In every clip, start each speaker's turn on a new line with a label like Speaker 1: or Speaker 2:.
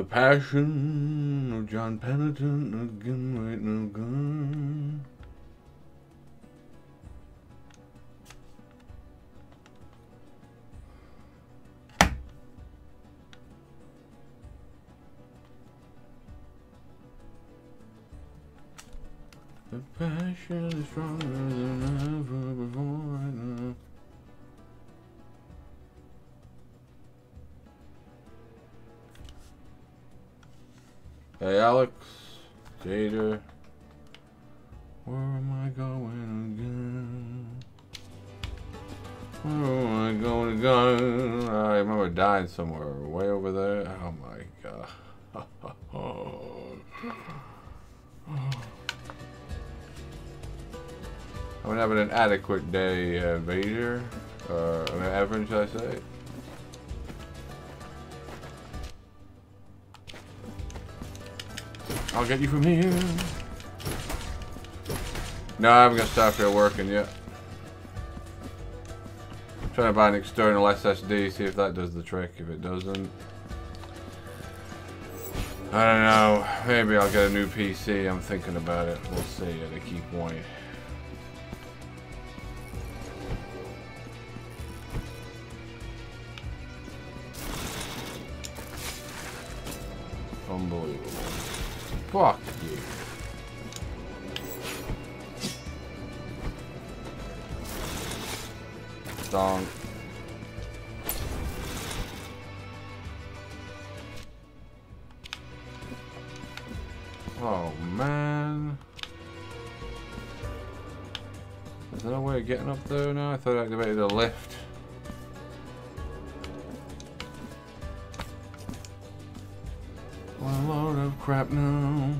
Speaker 1: The Passion of John Penitent again, no gun. The passion is stronger than ever before right now. Hey Alex, Jader, where am I going again? Where am I going again? I remember dying somewhere way over there. Oh my god. I'm having an adequate day, uh, Vader. Uh, Evan, should I say? I'll get you from here. No, I haven't got here working yet. I'm trying to buy an external SSD, see if that does the trick. If it doesn't, I don't know. Maybe I'll get a new PC. I'm thinking about it. We'll see at a key Fuck you. Donk. Oh man. Is there a way of getting up there now? I thought I activated crap now.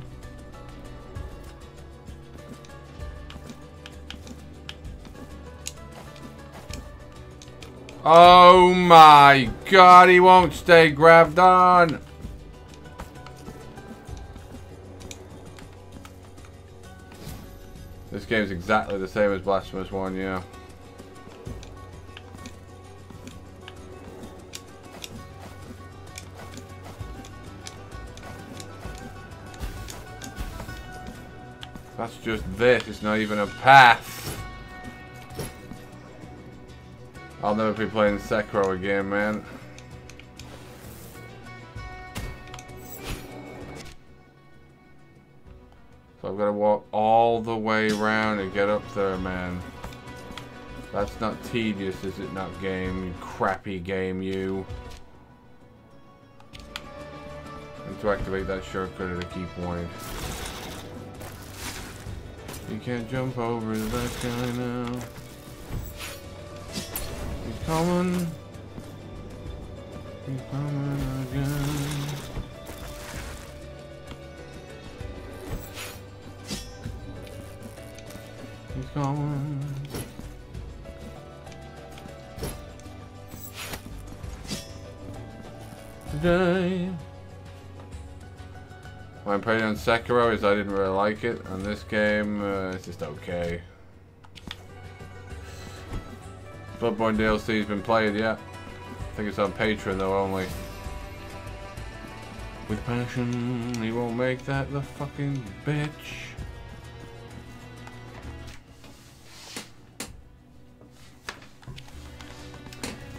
Speaker 1: Oh my god, he won't stay grabbed on. This game's exactly the same as Blasphemous 1, yeah. Just this, it's not even a path. I'll never be playing Sekiro again, man. So I've got to walk all the way around to get up there, man. That's not tedious, is it not, game? You crappy game, you. And to activate that shortcut at a key point. You can't jump over that guy now. He's coming. He's coming again. He's coming. Today. My opinion on Sekiro is I didn't really like it. On this game, uh, it's just okay. Bloodborne DLC has been played yet. I think it's on Patreon though only. With passion, he won't make that the fucking bitch.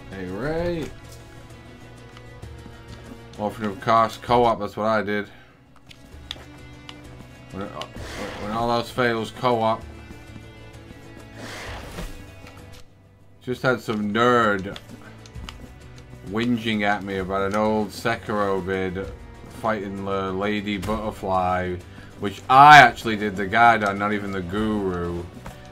Speaker 1: Hey Ray. Offering of cost co-op, that's what I did. When all else fails, co-op. Just had some nerd whinging at me about an old Sekiro vid fighting the Lady Butterfly, which I actually did the guide on, not even the guru.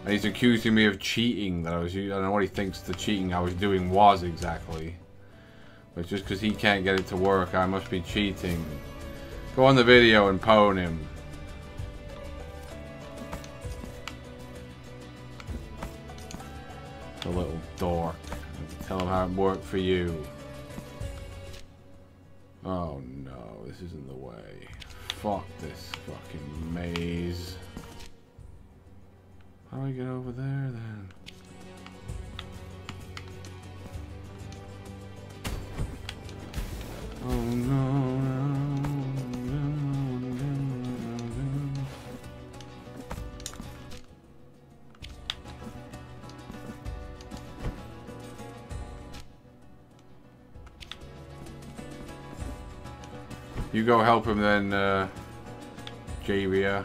Speaker 1: And he's accusing me of cheating. That I was. I don't know what he thinks the cheating I was doing was exactly. But just because he can't get it to work, I must be cheating. Go on the video and pwn him. Tell him how it worked for you. Oh no, this isn't the way. Fuck this fucking maze. How do I get over there then? Oh no, no. You go help him then, uh, Javia.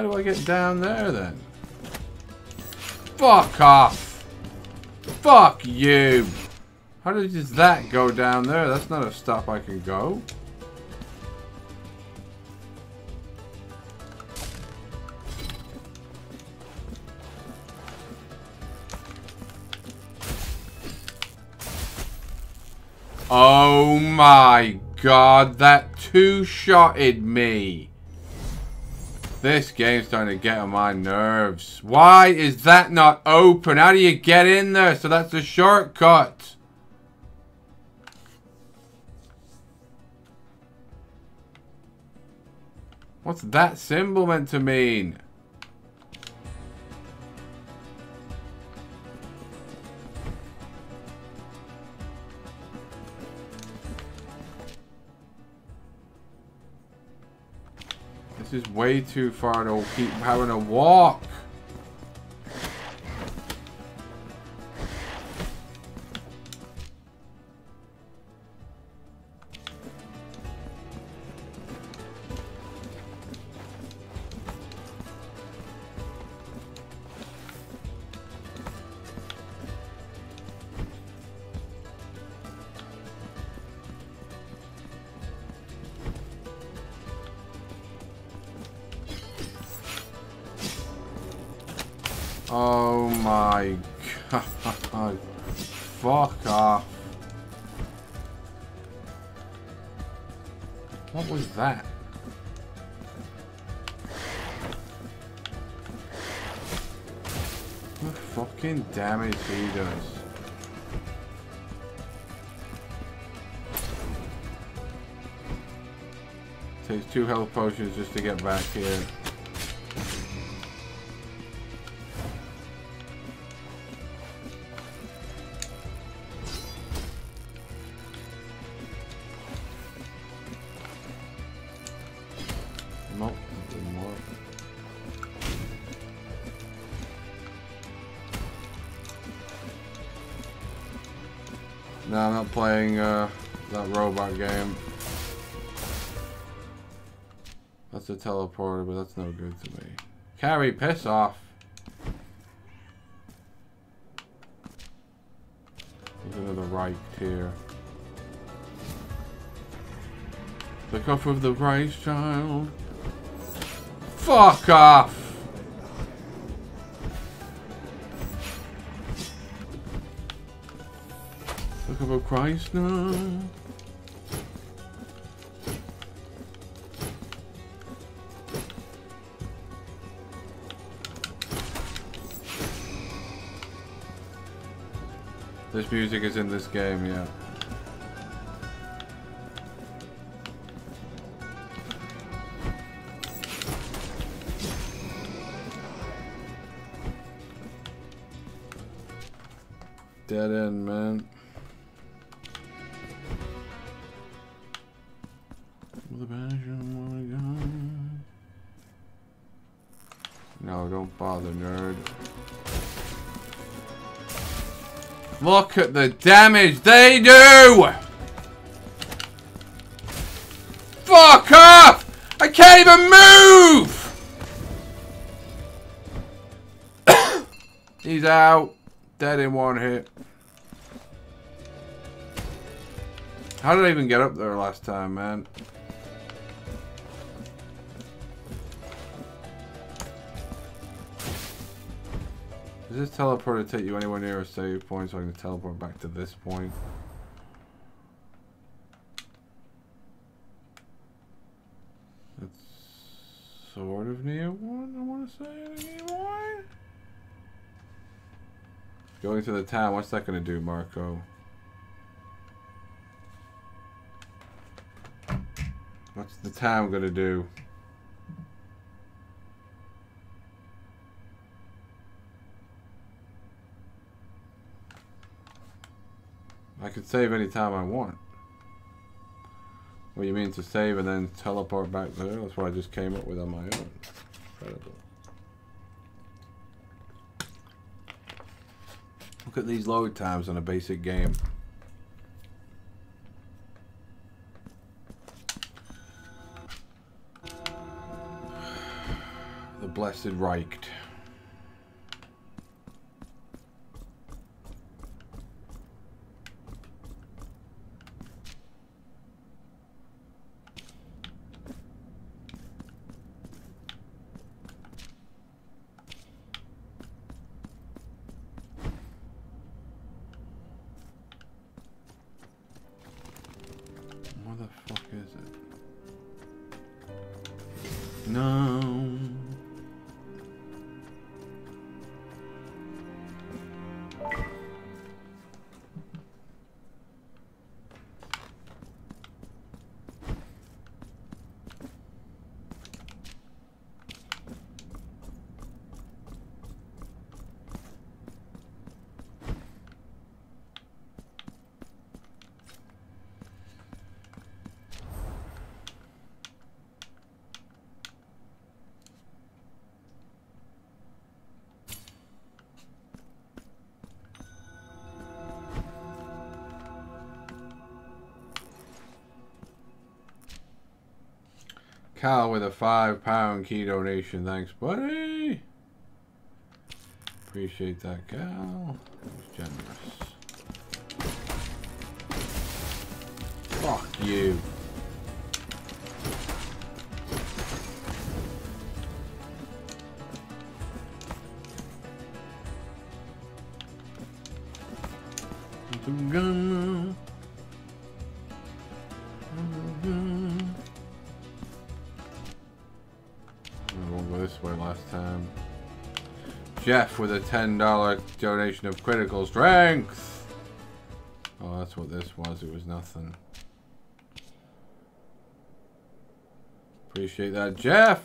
Speaker 1: How do I get down there then? Fuck off! Fuck you! How does that go down there? That's not a stop I can go. Oh my god, that two-shotted me. This game's starting to get on my nerves. Why is that not open? How do you get in there? So that's a shortcut. What's that symbol meant to mean? This is way too far to keep having to walk. My god. Fuck off. What was that? What fucking damage he does. Takes two health potions just to get back here. But that's no good to me. Carrie, piss off. There's another right here. Look off of the right child. Fuck off! Look up Christ now. This music is in this game, yeah. Dead end, man. Look at the damage they do! Fuck off! I can't even move! He's out. Dead in one hit. How did I even get up there last time, man? This teleporter take you anywhere near a save point so I can teleport back to this point? It's sort of near one, I want to say anymore. Going to the town, what's that going to do, Marco? What's the town going to do? I could save anytime I want. What do you mean to save and then teleport back there? That's what I just came up with on my own. Incredible. Look at these load times on a basic game. The Blessed Reicht. Cal with a five pound key donation. Thanks, buddy. Appreciate that, Cal. That generous. Fuck you. Jeff with a $10 donation of critical strength. Oh, that's what this was. It was nothing. Appreciate that, Jeff.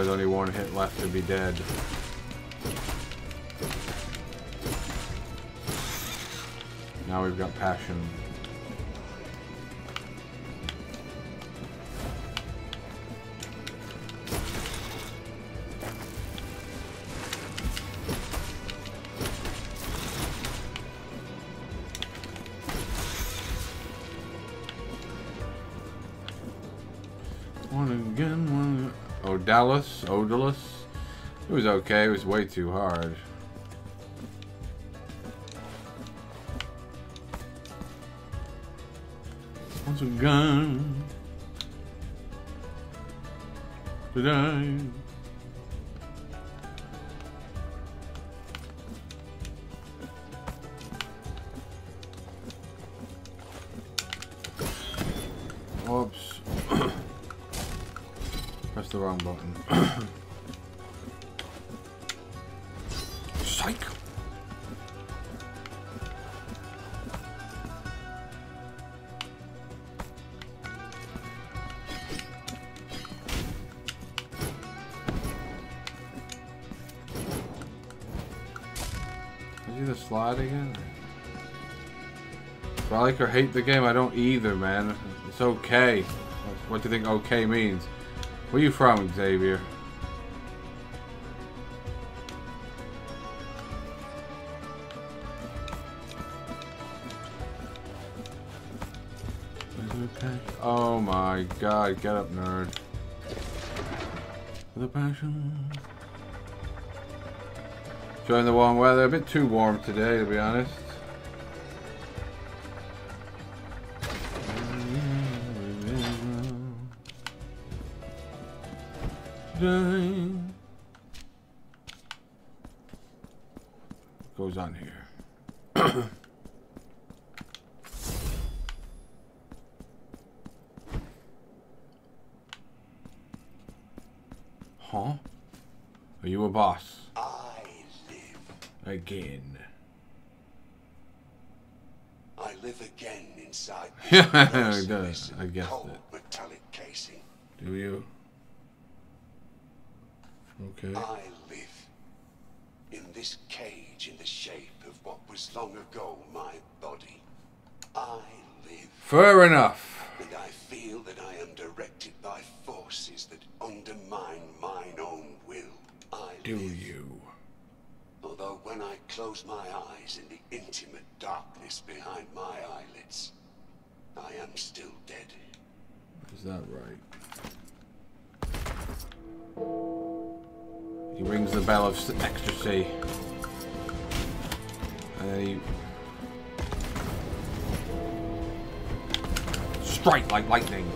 Speaker 1: With only one hit left to be dead. Now we've got passion. Odalus, Odalus. It was okay. It was way too hard. Once again. Today. Is he the slide again? Do I like or hate the game? I don't either, man. It's okay. What do you think okay means? Where you from, Xavier? Okay. Oh my god, get up, nerd. A passion. Enjoying the warm weather. A bit too warm today, to be honest. Yeah, it does. I
Speaker 2: guess
Speaker 1: it.
Speaker 2: metallic casing.
Speaker 1: Do you? Okay.
Speaker 2: I live in this cage in the shape of what was long ago my body. I live,
Speaker 1: Fair enough.
Speaker 2: and I feel that I am directed by forces that undermine mine own will. I
Speaker 1: Do
Speaker 2: live.
Speaker 1: you?
Speaker 2: Although when I close my eyes in the intimate darkness behind my eyelids, I am still dead.
Speaker 1: Is that right? He rings the bell of ecstasy. And then he... Strike like lightning.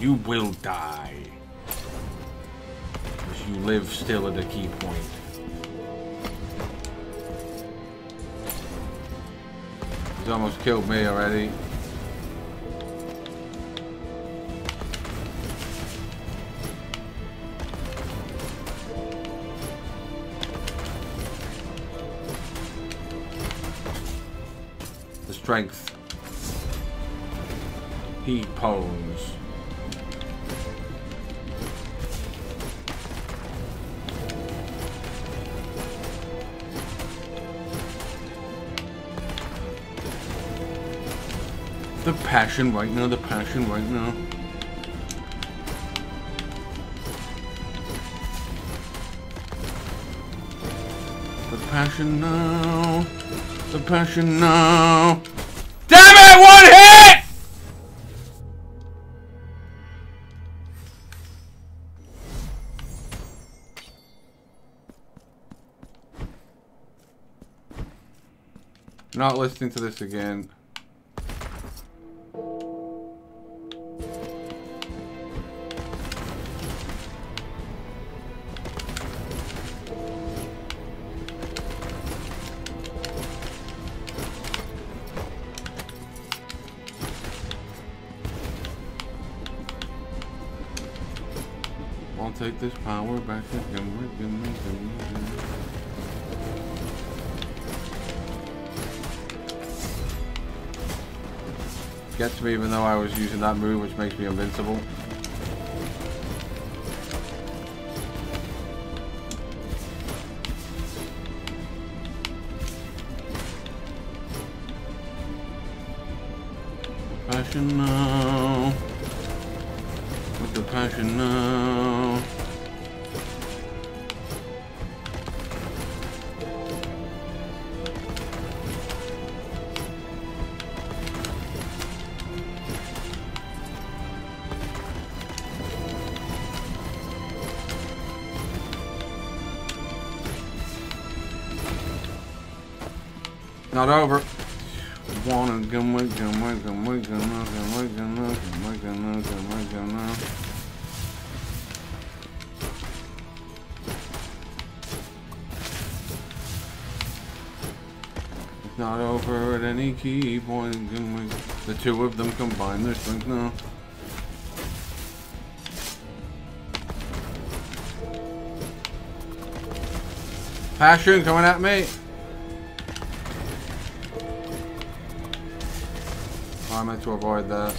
Speaker 1: You will die. As you live still at a key point. Almost killed me already. The strength. He pose. Passion right now, the passion right now. The passion now. The passion now. Damn it! One hit! Not listening to this again. Back gonna make it. Gets me even though I was using that move which makes me invincible. Not over. Wanna. Not over at any key point. The two of them combine their strength now. Passion coming at me. I meant to avoid that.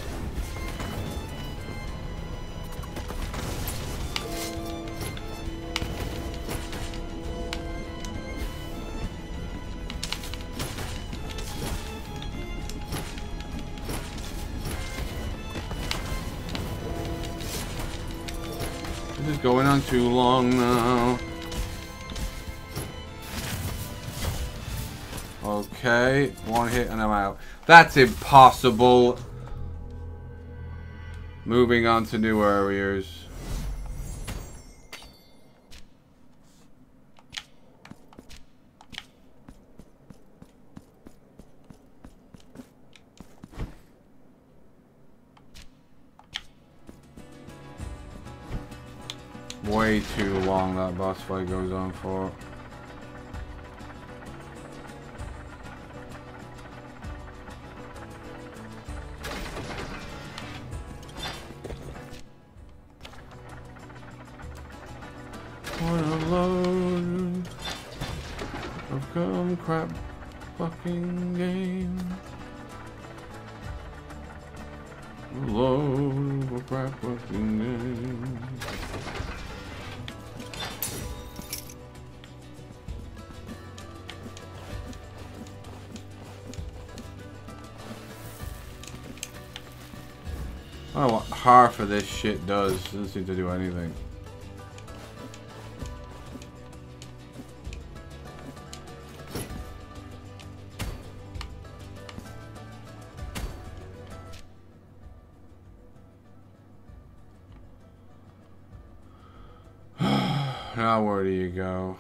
Speaker 1: This is going on too long now. Okay, one hit and I'm out. That's impossible. Moving on to new areas. way too long that boss fight goes on for. Fucking game. Load of crap fucking game. I don't know what half of this shit does. Doesn't seem to do anything. Where do you go?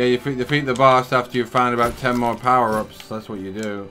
Speaker 1: Yeah, you defeat the boss after you've found about 10 more power-ups. That's what you do.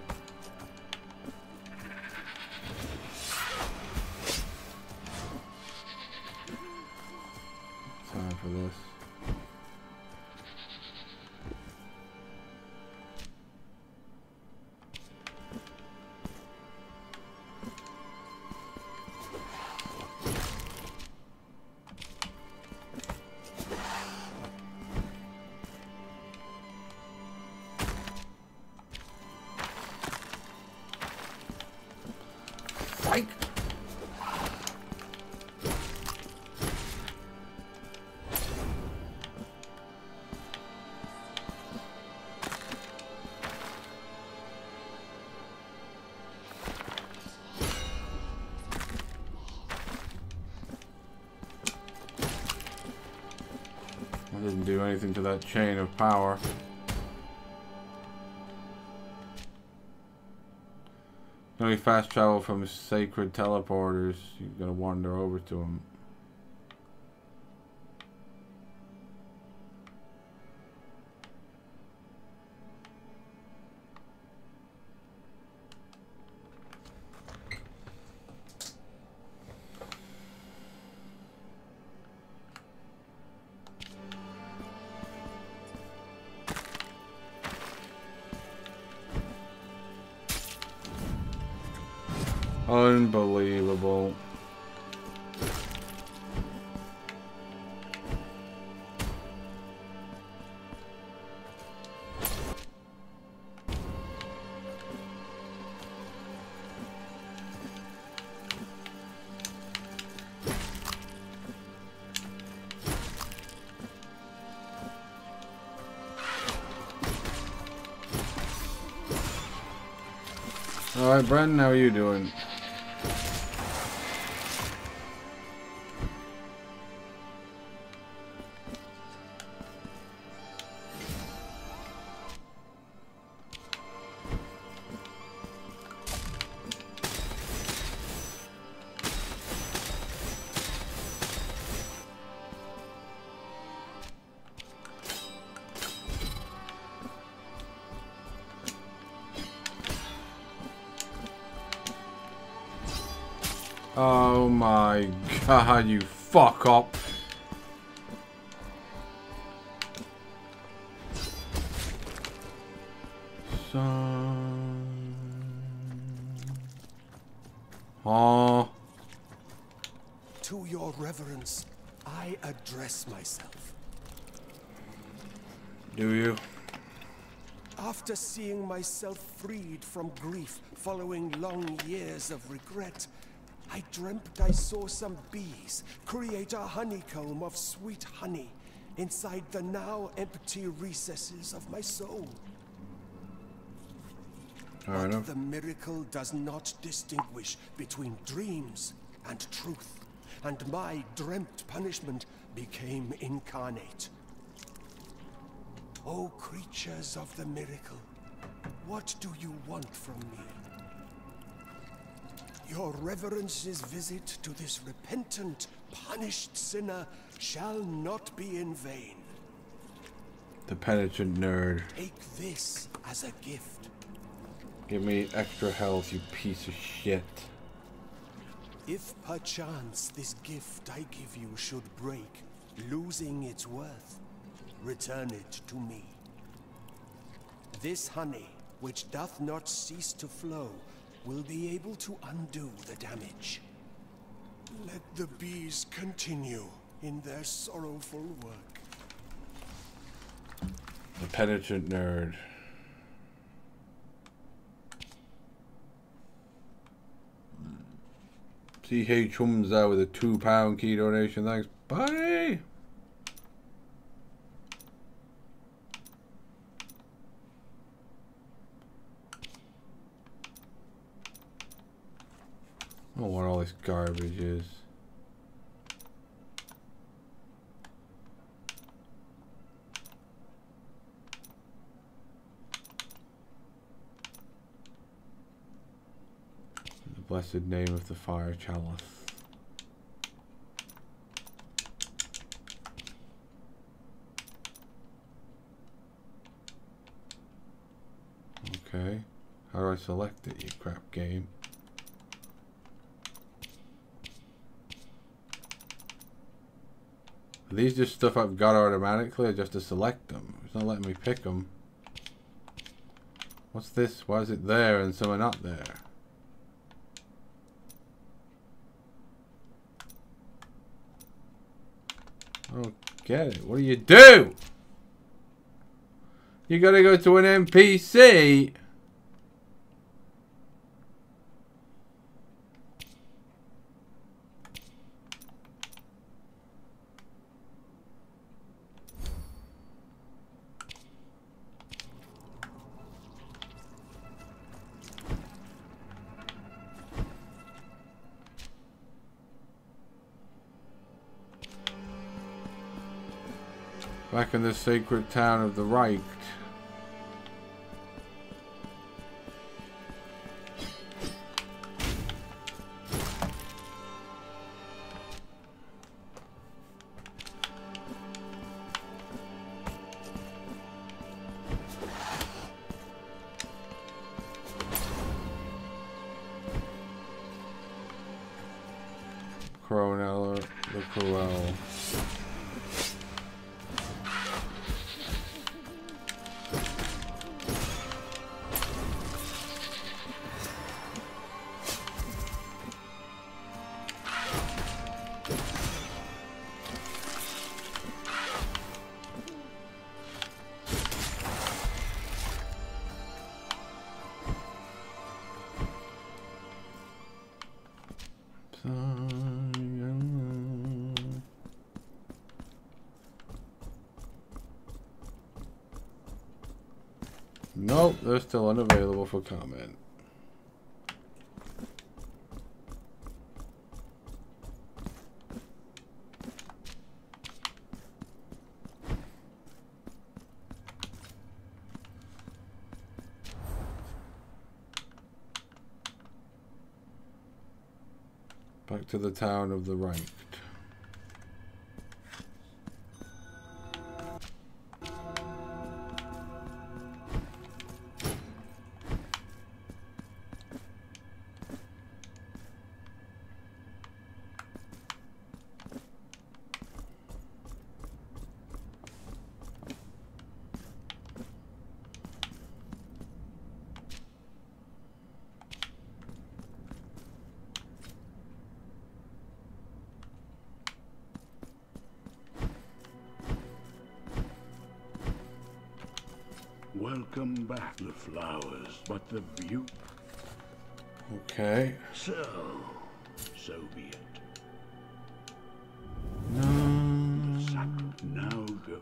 Speaker 1: Chain of power. You only fast travel from sacred teleporters. You're going to wander over to them. Brendan, how are you doing? God, you fuck up. Son. Oh.
Speaker 3: To your reverence, I address myself.
Speaker 1: Do you?
Speaker 3: After seeing myself freed from grief following long years of regret, dreamt I saw some bees create a honeycomb of sweet honey inside the now empty recesses of my soul. But the miracle does not distinguish between dreams and truth. And my dreamt punishment became incarnate. O creatures of the miracle, what do you want from me? Your reverence's visit to this repentant, punished sinner shall not be in vain.
Speaker 1: The penitent nerd.
Speaker 3: Take this as a gift.
Speaker 1: Give me extra health, you piece of shit.
Speaker 3: If perchance this gift I give you should break, losing its worth, return it to me. This honey, which doth not cease to flow, will be able to undo the damage. Let the bees continue in their sorrowful work.
Speaker 1: The penitent nerd. Hmm. CH Hums out with a two pound key donation. Thanks, buddy. I don't know what all this garbage is. The blessed name of the fire chalice. Okay. How do I select it, you crap game? Are these just stuff I've got automatically or just to select them? It's not letting me pick them. What's this? Why is it there and some are not there? Don't get it. What do you do? You gotta go to an NPC. Back in the sacred town of the Reich. For comment. Back to the town of the right.
Speaker 4: welcome back the flowers, but the beauty.
Speaker 1: Okay.
Speaker 4: So, so be it.
Speaker 1: No.
Speaker 4: Now go.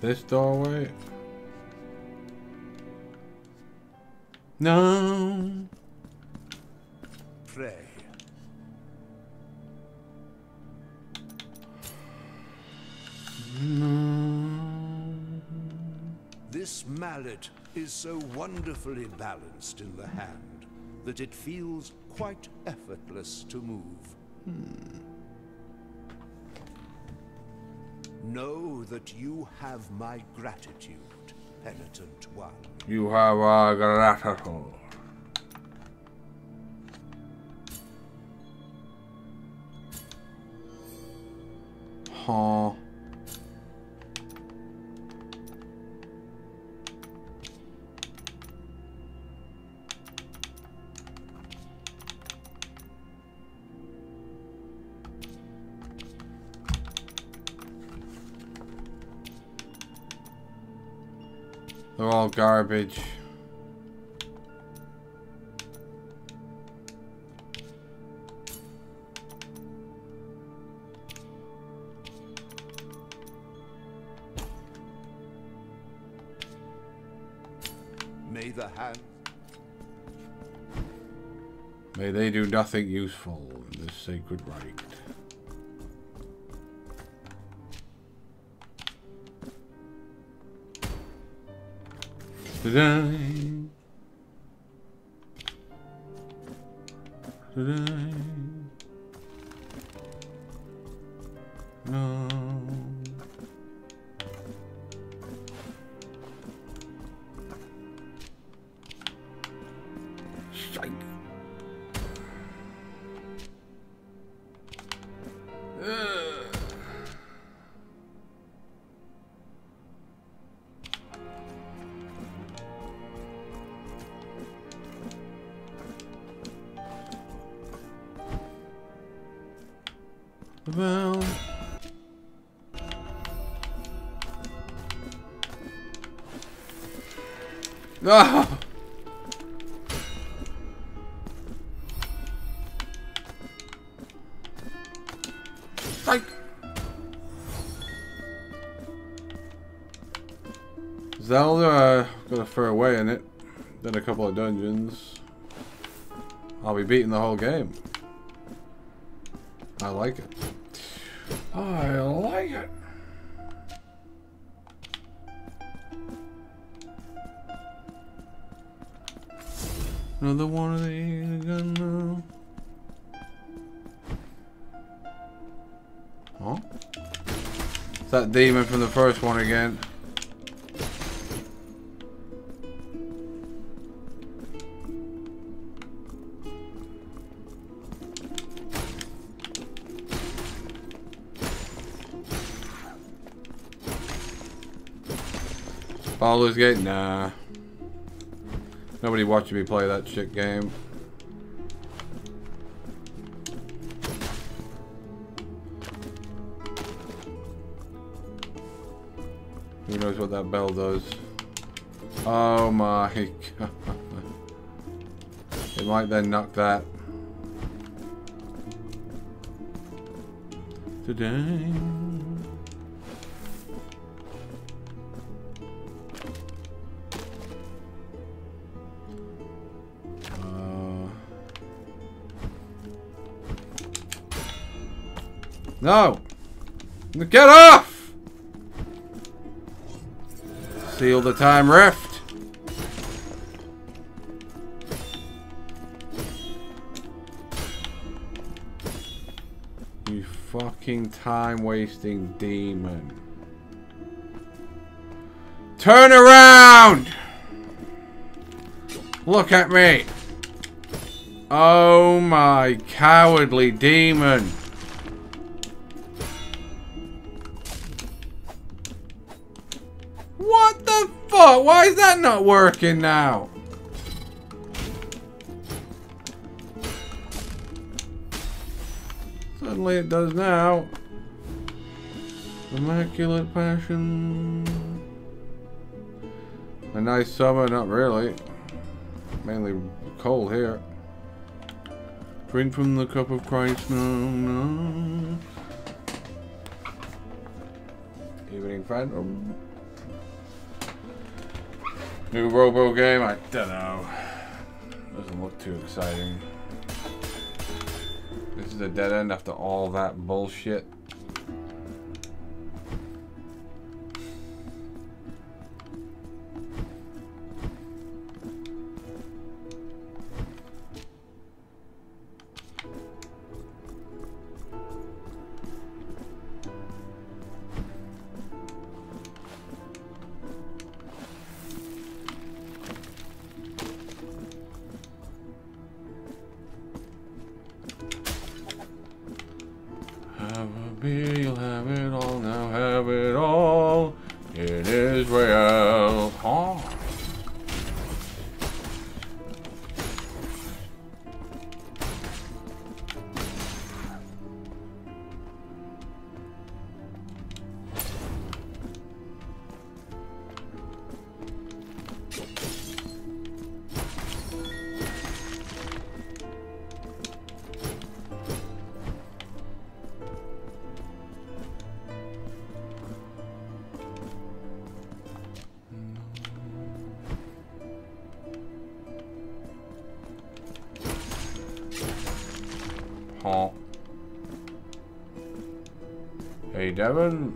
Speaker 1: This doorway? No.
Speaker 5: Pray. No. This mallet is so wonderfully balanced in the hand that it feels quite effortless to move. Hmm. Know that you have my gratitude, penitent one.
Speaker 1: You have a gratitude. Huh. Garbage.
Speaker 5: May the hand
Speaker 1: May they do nothing useful in this sacred rite. Today. Today. The whole game. I like it. I like it. Another one of these Huh? It's that demon from the first one again. Baldur's Gate? Nah. Nobody watching me play that shit game. Who knows what that bell does? Oh my god. It might then knock that. Today. No! Get off! Seal the time rift. You fucking time wasting demon. Turn around! Look at me! Oh my cowardly demon! Not working now? Suddenly it does now. Immaculate passion. A nice summer, not really. Mainly cold here. Drink from the cup of Christ, no, no. Evening, friend. Um, New Robo game? I don't know. Doesn't look too exciting. This is a dead end after all that bullshit. Hey, Devin.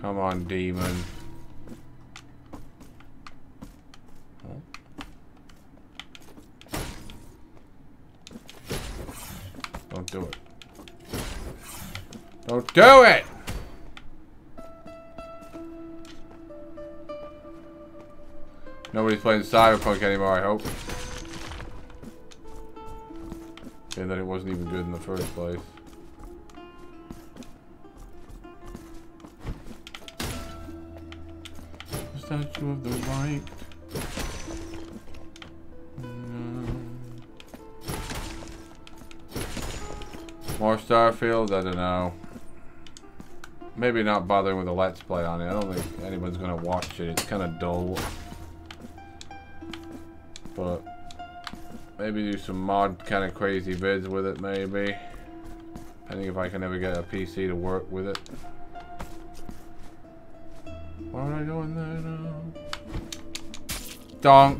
Speaker 1: Come on, demon. Don't do it. Don't do it! Nobody's playing Cyberpunk anymore, I hope. And that it wasn't even good in the first place. Statue of the Right. No. More Starfield? I don't know. Maybe not bothering with a Let's Play on it. I don't think anyone's gonna watch it. It's kind of dull. But Maybe do some mod kind of crazy vids with it, maybe. Depending if I can ever get a PC to work with it. Why would I go in there now? Donk!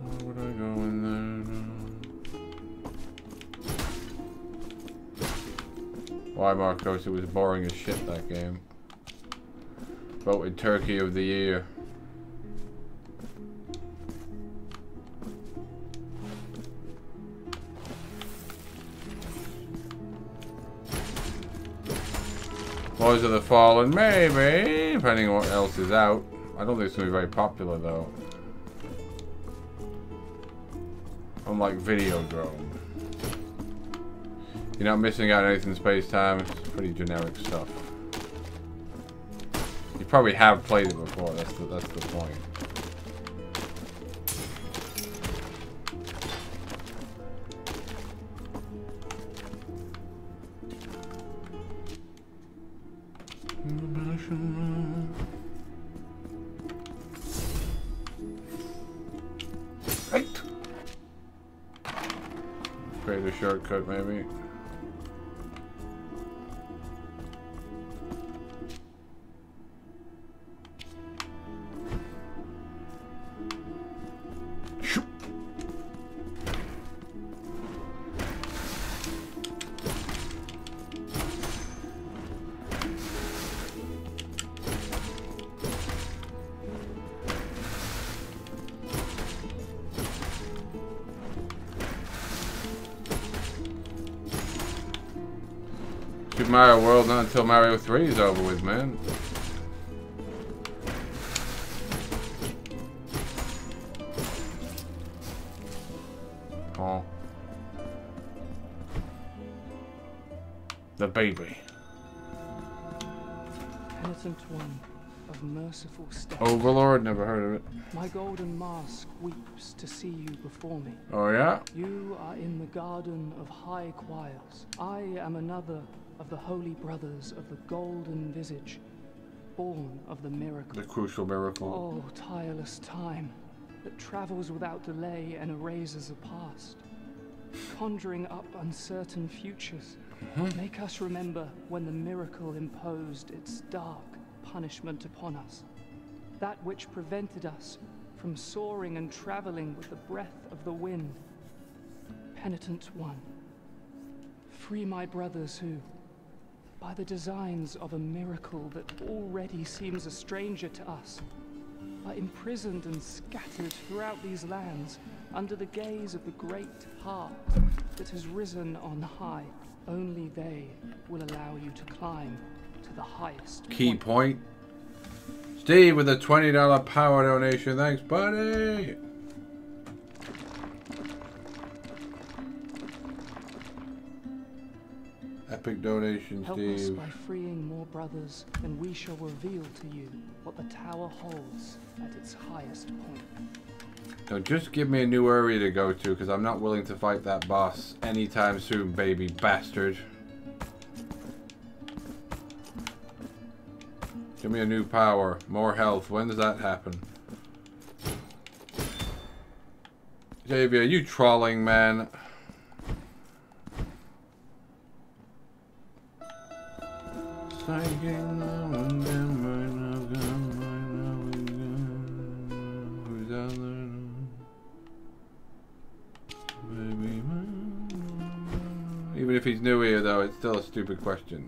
Speaker 1: Why would I go in there now? Why, Marcos? It was boring as shit, that game. Voted Turkey of the Year. Lords of the Fallen, maybe, depending on what else is out. I don't think it's going to be very popular, though. Unlike Videodrome. You're not missing out on anything space-time. It's pretty generic stuff. You probably have played it before, that's the, that's the point. A maybe. Mario World not until Mario 3 is over with, man. Oh. The baby.
Speaker 6: Penitent one of merciful step.
Speaker 1: Overlord, never heard of it.
Speaker 6: My golden mask weeps to see you before me.
Speaker 1: Oh yeah?
Speaker 6: You are in the garden of high choirs. I am another of the holy brothers of the golden visage, born of the miracle.
Speaker 1: The crucial miracle.
Speaker 6: Oh, tireless time that travels without delay and erases the past, conjuring up uncertain futures. Mm-hmm. Make us remember when the miracle imposed its dark punishment upon us. That which prevented us from soaring and traveling with the breath of the wind. Penitent one, free my brothers who, by the designs of a miracle that already seems a stranger to us, are imprisoned and scattered throughout these lands under the gaze of the great heart that has risen on high. Only they will allow you to climb to the highest
Speaker 1: Key
Speaker 6: point.
Speaker 1: point. Steve with a $20 power donation. Thanks, buddy. Epic donation,
Speaker 6: Help us by freeing more brothers, and we shall reveal to you what the tower holds at its highest point.
Speaker 1: Now just give me a new area to go to, because I'm not willing to fight that boss anytime soon, baby bastard. Give me a new power, more health. When does that happen? Xavier, you trolling, man. Even if he's new here, though, it's still a stupid question.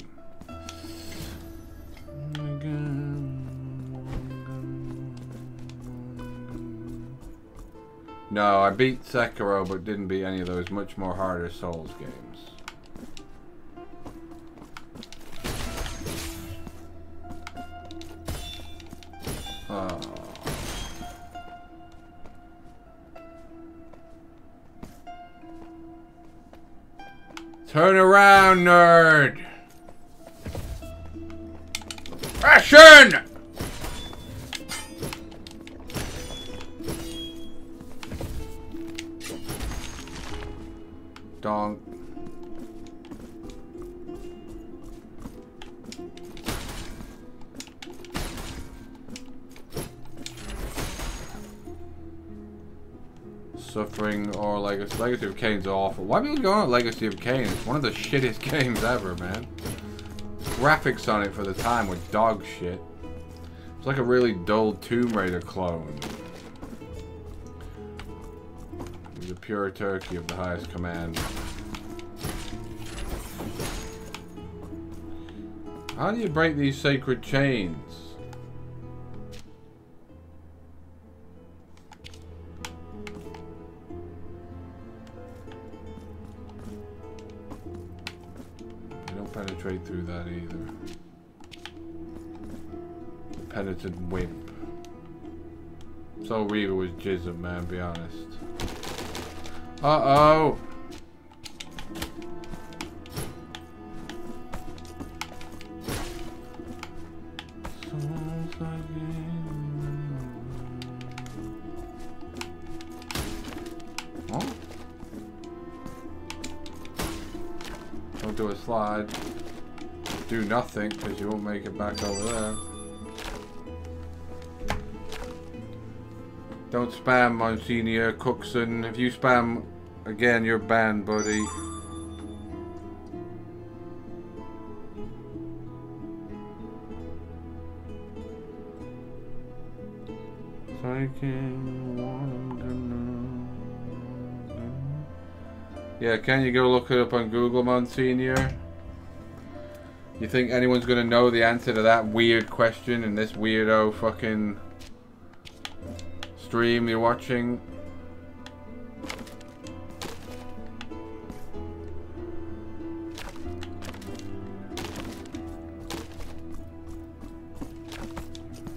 Speaker 1: No, I beat Sekiro, but didn't beat any of those much more harder Souls games. Turn around, nerd! Ration! Donk. Legacy. Legacy of Kain's awful. Why people going on Legacy of Kain? It's one of the shittest games ever, man. Graphics on it for the time were dog shit. It's like a really dull Tomb Raider clone. He's a pure turkey of the highest command. How do you break these sacred chains? Through that either. Penitent wimp. Soul Reaver was Jism, man, be honest. Uh-oh! Nothing, because you won't make it back over there. Don't spam, Monsignor Cookson. If you spam again, you're banned, buddy. Yeah, can you go look it up on Google, Monsignor? You think anyone's gonna know the answer to that weird question in this weirdo fucking stream you're watching?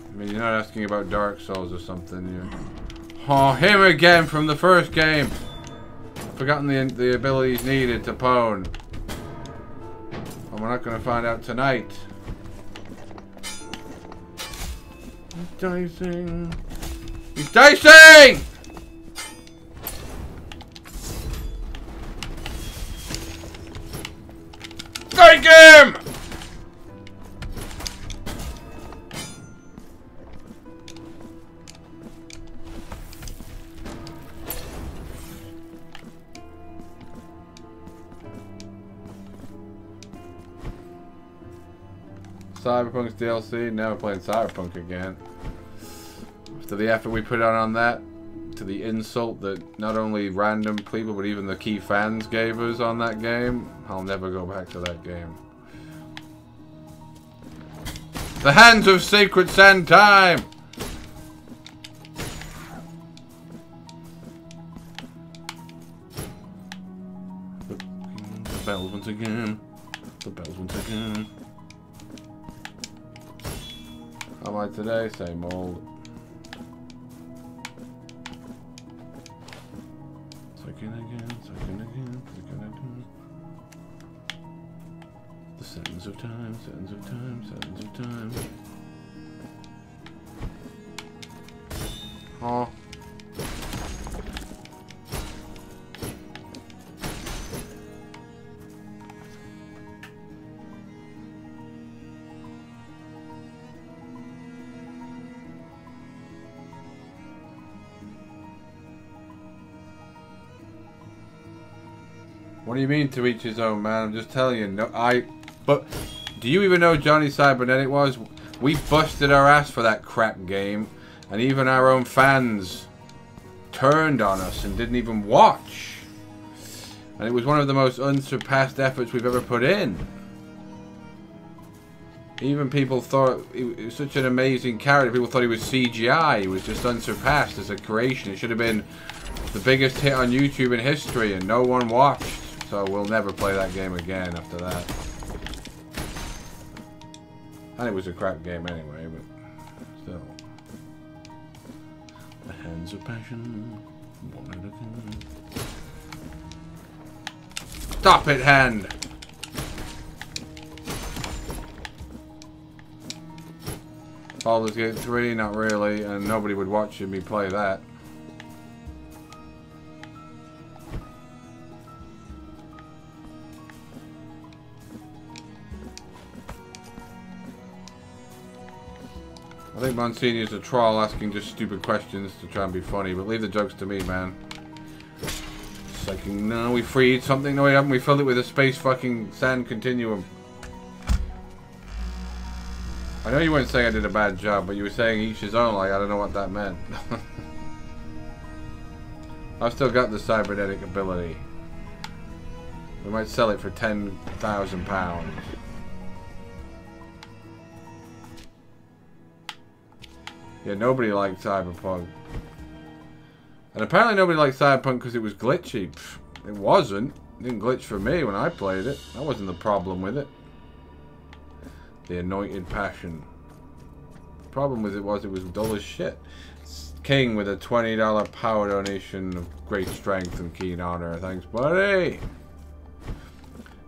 Speaker 1: I mean, you're not asking about Dark Souls or something, you Oh, him again from the first game! Forgotten the, the abilities needed to pwn. Not gonna find out tonight. He's dicing. He's dicing! Cyberpunk's DLC. Never playing Cyberpunk again. After the effort we put out on that, to the insult that not only random people but even the key fans gave us on that game, I'll never go back to that game. The hands of sacred sand time! Same old. Second again, second again, second again. The seconds of time, seconds of time, seconds of time. Oh. What do you mean to each his own, man? I'm just telling you. No, I. But do you even know Johnny Cybernetic was? We busted our ass for that crap game, and even our own fans turned on us and didn't even watch. And it was one of the most unsurpassed efforts we've ever put in. Even people thought it was such an amazing character. People thought he was CGI. He was just unsurpassed as a creation. It should have been the biggest hit on YouTube in history, and no one watched. So we'll never play that game again after that. And it was a crap game anyway, but still. The hands of passion. One at a time. Stop it, hand! Baldur's Gate 3, not really, and nobody would watch me play that. Think Monsignor is a troll asking just stupid questions to try and be funny, but leave the jokes to me, man. It's like, no, we freed something. No, we haven't. We filled it with a space fucking sand continuum. I know you weren't saying I did a bad job, but you were saying each his own, like, I don't know what that meant. I've still got the cybernetic ability. We might sell it for £10,000. Yeah, nobody liked Cyberpunk. And apparently nobody liked Cyberpunk because it was glitchy. It wasn't. It didn't glitch for me when I played it. That wasn't the problem with it. The Anointed Passion. The problem with it was it was dull as shit. King with a $20 power donation of great strength and keen honor. Thanks, buddy.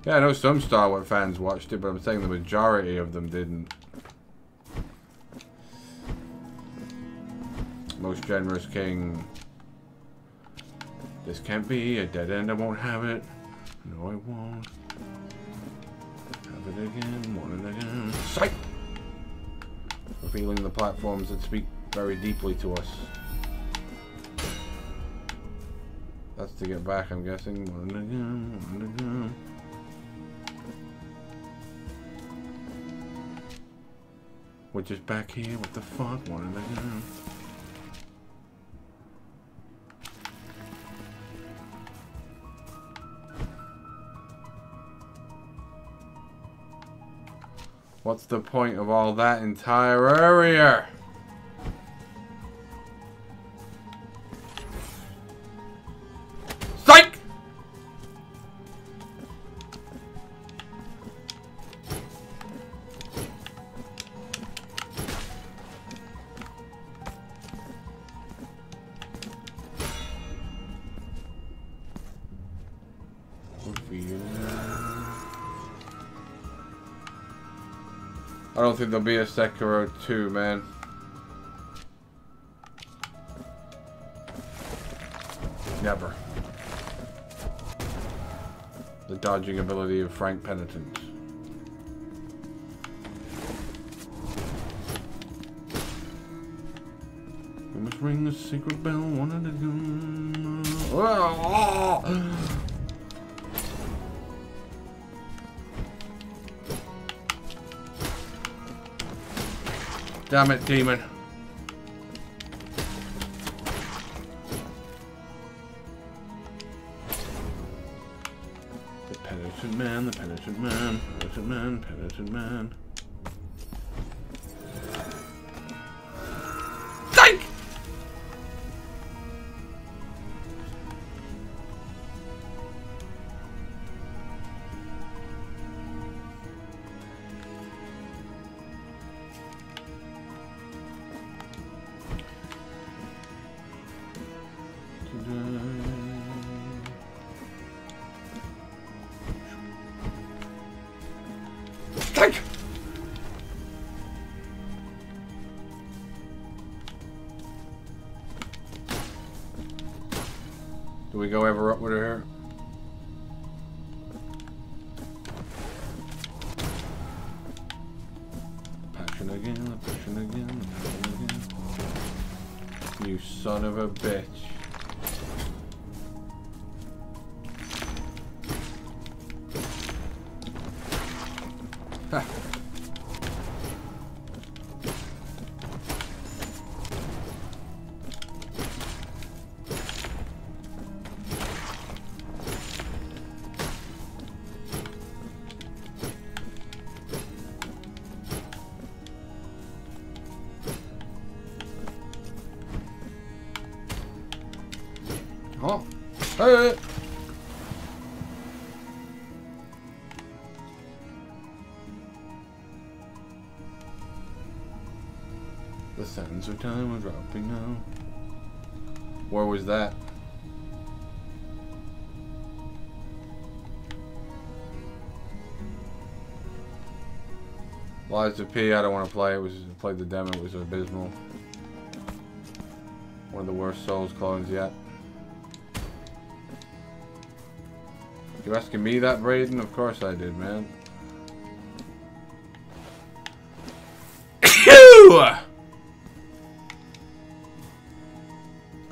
Speaker 1: Yeah, I know some Star Wars fans watched it, but I'm saying the majority of them didn't. Most generous king. This can't be a dead end. I won't have it. No, I won't. Have it again. Want it again. Sight! Revealing the platforms that speak very deeply to us. That's to get back, I'm guessing. Want it again. Want it again. We're just back here. What the fuck? Want it again. What's the point of all that entire area? Don't think there'll be a Sekiro 2, man. Never. The dodging ability of Frank Penitent. We must ring the secret bell one at a time. Ah! Damn it, demon. The penitent man, the penitent man, penitent man, penitent man. The sands of time are dropping now. Where was that? Lies of P, I don't want to play. It was played the demo. It was abysmal. One of the worst Souls clones yet. You asking me that, Braden? Of course I did, man.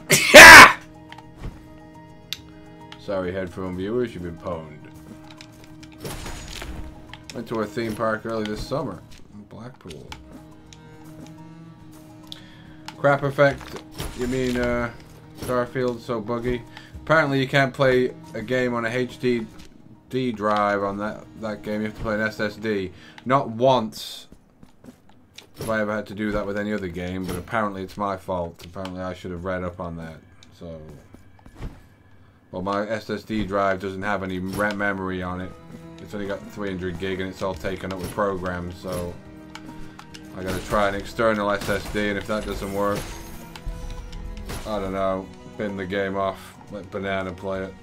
Speaker 1: Sorry, headphone viewers, you've been pwned. Went to a theme park early this summer Blackpool. Crap effect. You mean uh, Starfield so buggy? Apparently, you can't play a game on a HD drive on that that game. You have to play an SSD. Not once have I ever had to do that with any other game, but apparently it's my fault. Apparently, I should have read up on that. So, well, my SSD drive doesn't have any RAM memory on it. It's only got 300 gig, and it's all taken up with programs. So, I gotta try an external SSD, and if that doesn't work, I don't know. Bin the game off. Let Banana play it.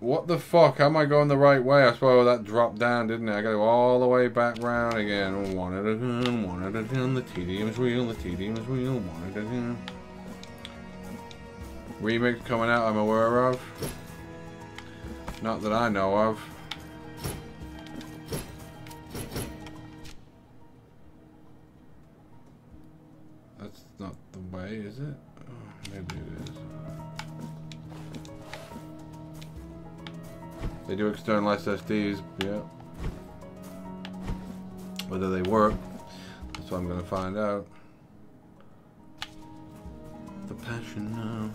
Speaker 1: What the fuck? Am I going the right way? I suppose that dropped down, didn't it? I gotta go all the way back round again. One at a time, one at a time. The tedium is real, the tedium is real, one at a time. Remix coming out I'm aware of. Not that I know of. That's not the way, is it? Oh, maybe it is. They do external SSDs, yeah. Whether they work, that's what I'm gonna find out. The passion now.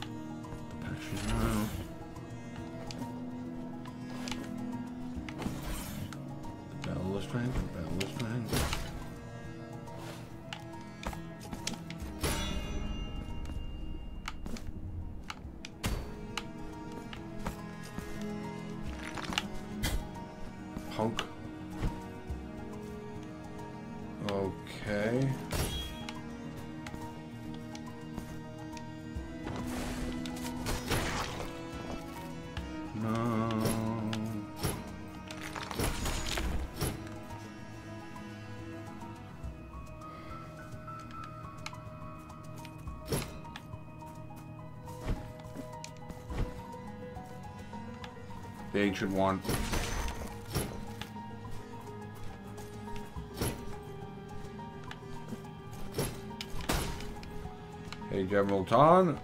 Speaker 1: The passion now. The battle of strength, the battle of strength. No. The ancient one. Hey, General Ton.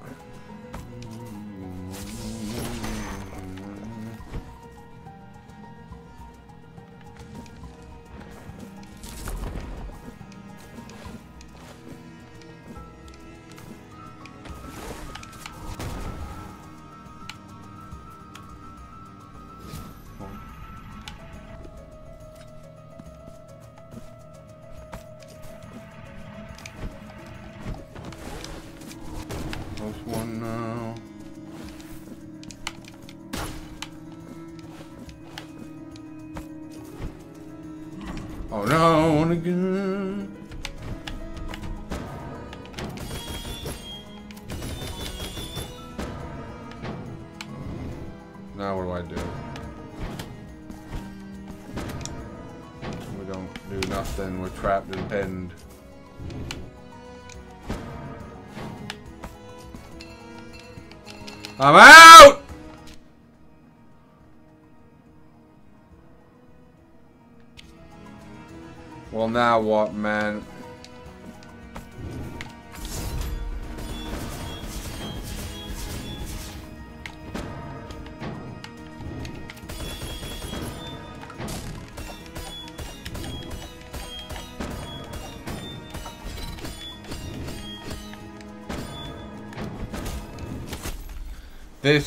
Speaker 1: I'm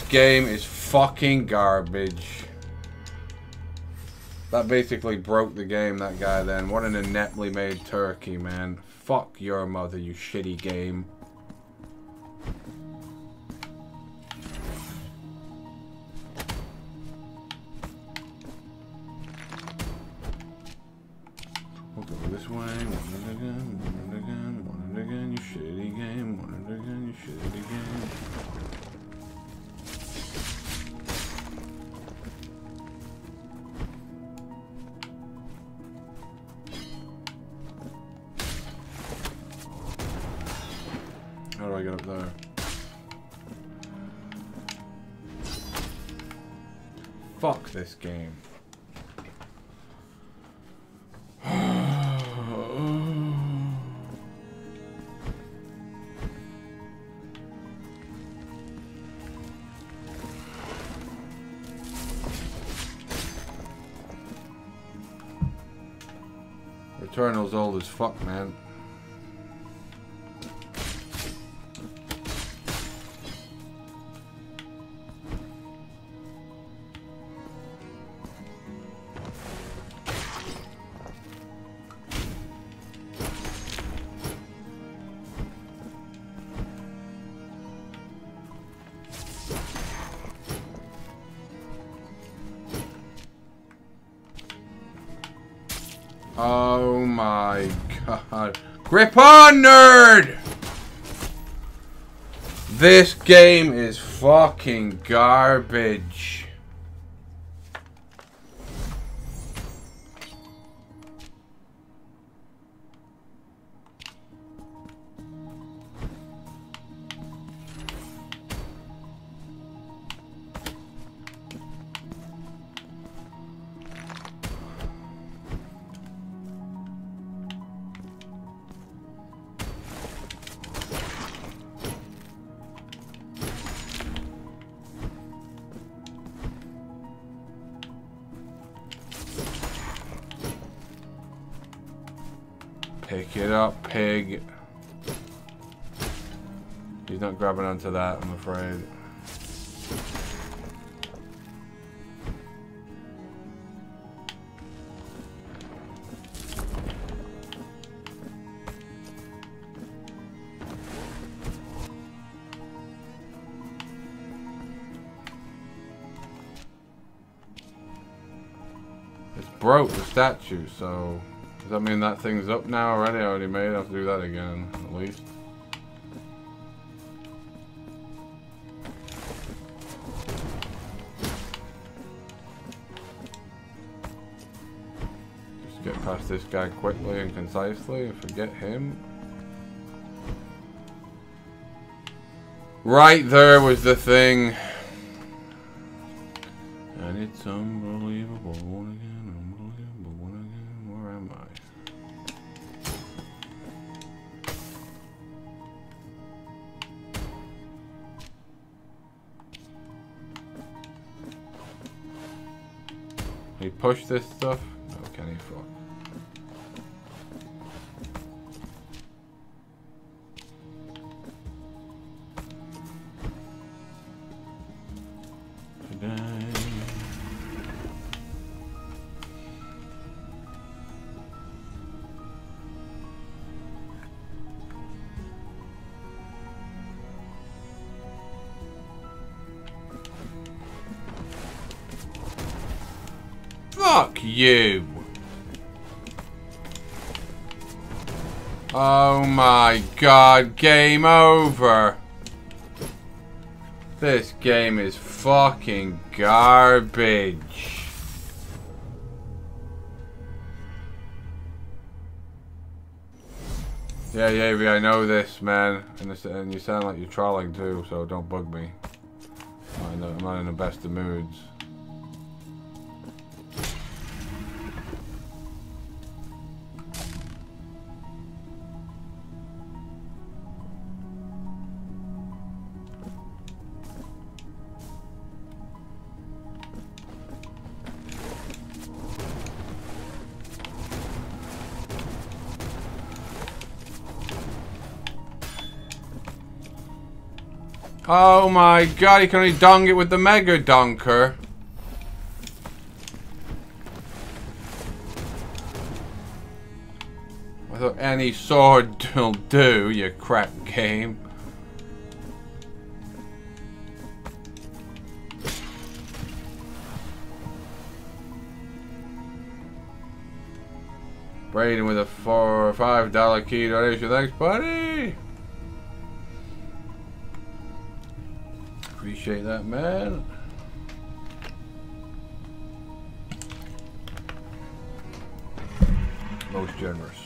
Speaker 1: game is fucking garbage. That basically broke the game, that guy then. What an ineptly made turkey, man. Fuck your mother, you shitty game. Fuck, man. On, nerd! This game is fucking garbage. Pick it up, pig. He's not grabbing onto that, I'm afraid. It's broke, the statue, so... Does that mean that thing's up now already? I already made it. I have to do that again, at least. Just get past this guy quickly and concisely and forget him. Right there was the thing. And it's unbelievable. Unbelievable. Push this stuff? God, game over. This game is fucking garbage. Yeah, yeah, I know this, man. And, this, and you sound like you're trolling too, so don't bug me. I'm not in the best of moods. Oh my god, he can only dong it with the Mega Donker. I thought any sword will do, you crap game. Braden with a four or five dollar key donation. Thanks, buddy. Appreciate that, man. Most generous.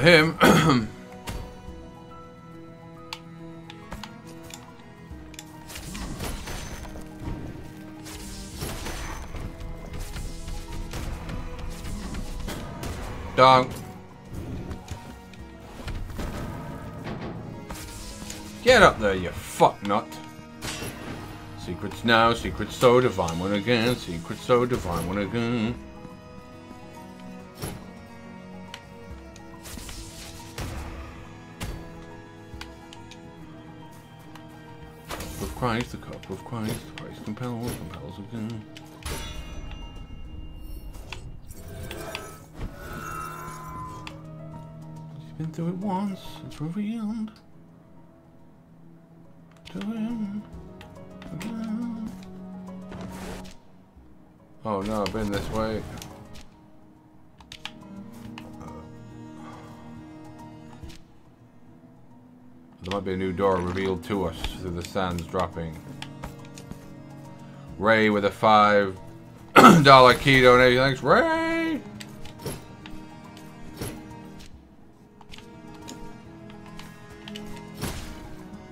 Speaker 1: Him. Dong. Get up there, you fuck nut. Secrets now, secrets so divine one again, secrets so divine one again. Christ, the cup of Christ, Christ compels, compels again. He's been through it once, it's revealed to him again. Oh no, I've been this way. There might be a new door revealed to us through the sands dropping. Ray with a five dollar key donation. Thanks, Ray.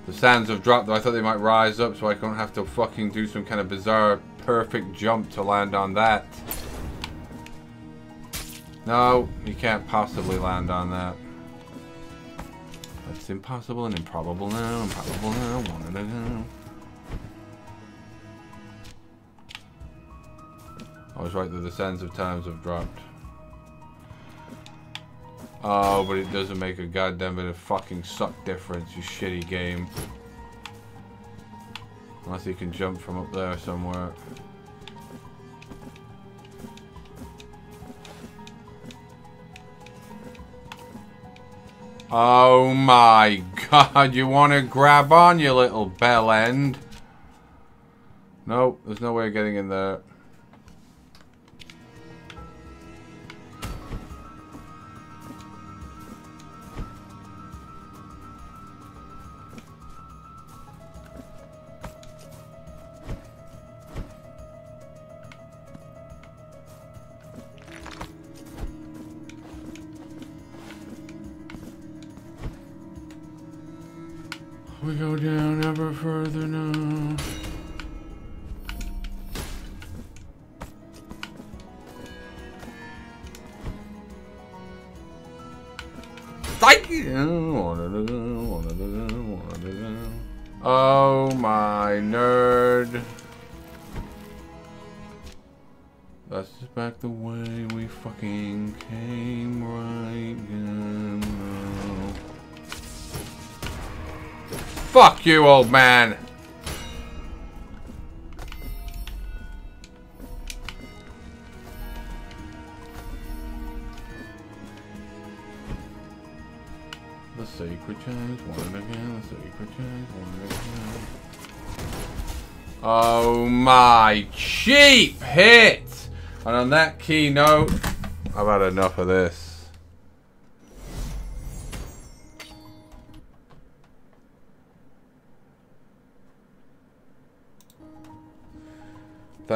Speaker 1: The sands have dropped though. I thought they might rise up so I don't have to fucking do some kind of bizarre perfect jump to land on that. No, you can't possibly land on that. Impossible and improbable now, improbable now. I was right that the sands of times have dropped. Oh, but it doesn't make a goddamn bit of fucking suck difference, you shitty game. Unless you can jump from up there somewhere. Oh my god, you want to grab on, you little bell end? Nope, there's no way of getting in there. Further you, old man. The sacred chimes, one again, the sacred chimes, one again. Oh my cheap hit! And on that keynote, I've had enough of this.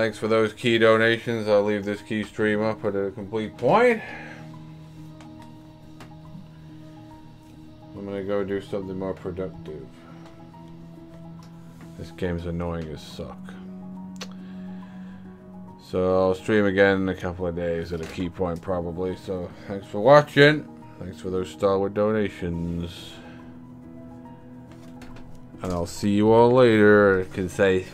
Speaker 1: Thanks for those key donations. I'll leave this key stream up at a complete point. I'm gonna go do something more productive. This game's annoying as suck. So I'll stream again in a couple of days at a key point probably. So thanks for watching. Thanks for those stalwart donations. And I'll see you all later. Can say,